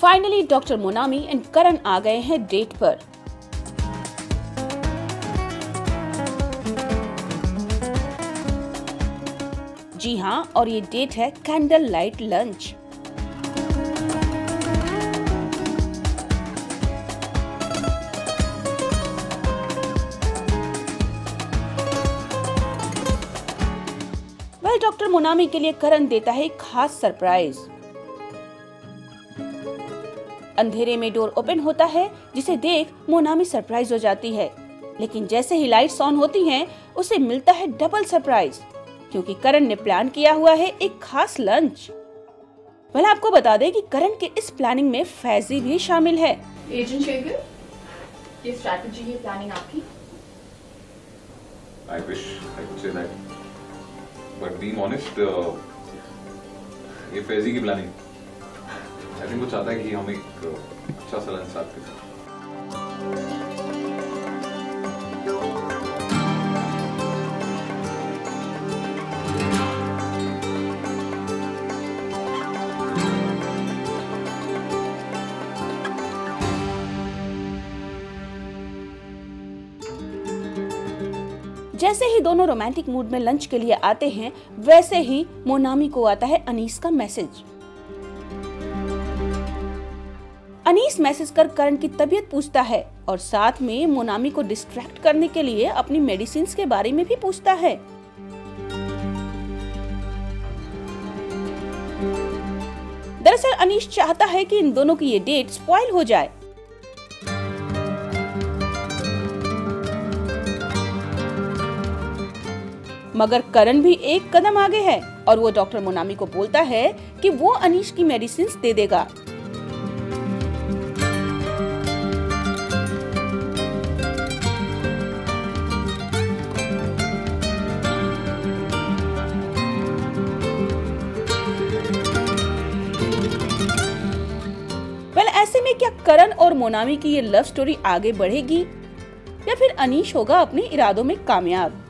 Finally doctor Monami and Karan आ गए हैं date पर। जी हाँ और ये डेट है candle light lunch doctor Monami के लिए करण देता है खास सरप्राइज़ अंधेरे में डोर ओपन होता है जिसे देख मोनामी सरप्राइज़ हो जाती है। लेकिन जैसे ही लाइट्स ऑन होती हैं, उसे मिलता है डबल सरप्राइज़ क्योंकि करण ने प्लान किया हुआ है एक खास लंच। वेल आपको बता दें कि करण के इस प्लानिंग में फैजी भी शामिल है। एजेंट शेखर ये स्ट्रैटेजी ये प्लानिंग आपकी? I wish I could say that. But being honest, uh, ये फैजी की प्लानिंग आई थिंक वो चाहता है कि हम एक अच्छा सा लंच साथ करें जैसे ही दोनों रोमांटिक मूड में लंच के लिए आते हैं, वैसे ही मोनामी को आता है अनीस का मैसेज अनीस मैसेज कर करण की तबीयत पूछता है और साथ में मोनामी को डिस्ट्रैक्ट करने के लिए अपनी मेडिसिन के बारे में भी पूछता है। दरअसल अनीश चाहता है कि इन दोनों की ये डेट स्पॉइल हो जाए। मगर करण भी एक कदम आगे है और वो डॉक्टर मोनामी को बोलता है कि वो अनीश की मेडिसिन दे देगा। वेल, ऐसे में क्या करण और मोनामी की ये लव स्टोरी आगे बढ़ेगी? या फिर अनीश होगा अपने इरादों में कामयाब?